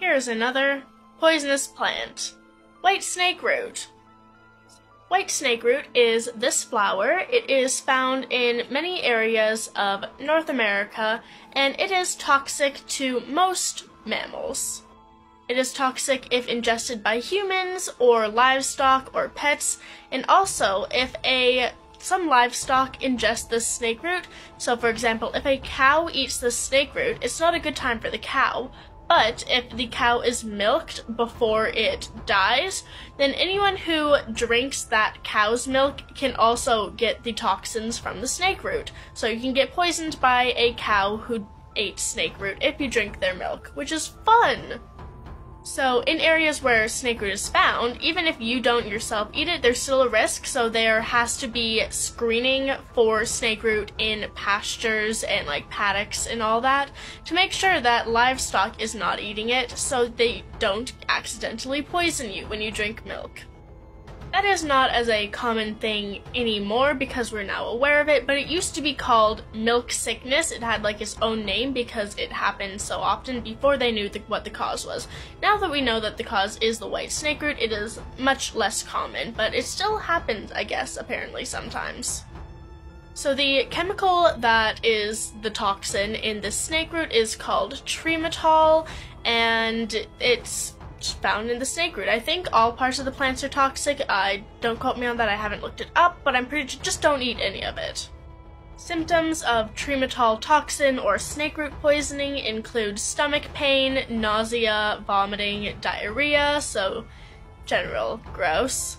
Here's another poisonous plant. White snake root. White snake root is this flower. It is found in many areas of North America and it is toxic to most mammals. It is toxic if ingested by humans or livestock or pets, and also if a some livestock ingest this snake root. So, for example, if a cow eats the snake root, it's not a good time for the cow. But if the cow is milked before it dies, then anyone who drinks that cow's milk can also get the toxins from the snake root. So you can get poisoned by a cow who ate snake root if you drink their milk, which is fun. So, in areas where snake root is found, even if you don't yourself eat it, there's still a risk. So, there has to be screening for snake root in pastures and like paddocks and all that to make sure that livestock is not eating it so they don't accidentally poison you when you drink milk. That is not as a common thing anymore because we're now aware of it, but it used to be called milk sickness. It had like its own name because it happened so often before they knew the, what the cause was. Now that we know that the cause is the white snake root, it is much less common, but it still happens, I guess, apparently sometimes. So the chemical that is the toxin in the snake root is called tremetol, and it's found in the snake root. I think all parts of the plants are toxic. I don't quote me on that. I haven't looked it up, but I'm pretty sure just don't eat any of it. Symptoms of tremetol toxin or snake root poisoning include stomach pain, nausea, vomiting, diarrhea, so general gross.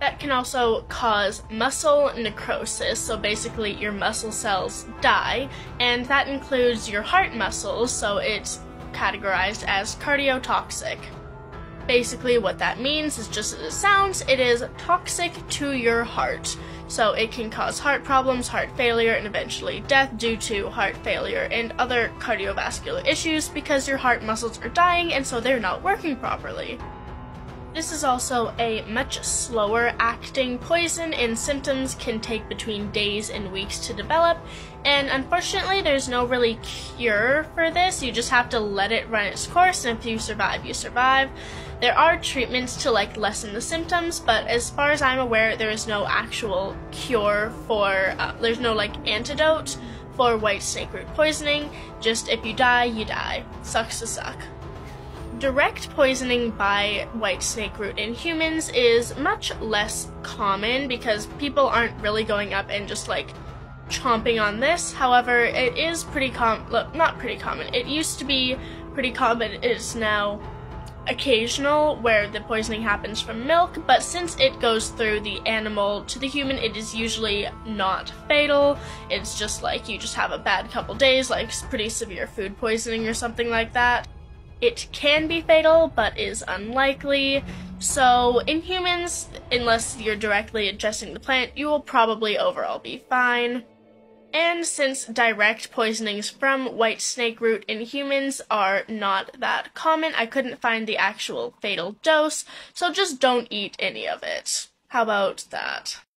That can also cause muscle necrosis, so basically your muscle cells die, and that includes your heart muscles, so it's categorized as cardiotoxic. Basically, what that means is just as it sounds, it is toxic to your heart. So it can cause heart problems, heart failure, and eventually death due to heart failure and other cardiovascular issues because your heart muscles are dying and so they're not working properly. This is also a much slower acting poison, and symptoms can take between days and weeks to develop. And unfortunately, there's no really cure for this. You just have to let it run its course, and if you survive, you survive. There are treatments to like lessen the symptoms, but as far as I'm aware, there is no actual cure for. Uh, there's no like antidote for white snake root poisoning. Just if you die, you die. Sucks to suck. Direct poisoning by white snake root in humans is much less common because people aren't really going up and just like chomping on this. However, it is pretty com not pretty common. It used to be pretty common. It's now occasional where the poisoning happens from milk, but since it goes through the animal to the human, it is usually not fatal. It's just like you just have a bad couple days, like pretty severe food poisoning or something like that. It can be fatal, but is unlikely. So, in humans, unless you're directly ingesting the plant, you will probably overall be fine. And since direct poisonings from white snake root in humans are not that common, I couldn't find the actual fatal dose, so just don't eat any of it. How about that?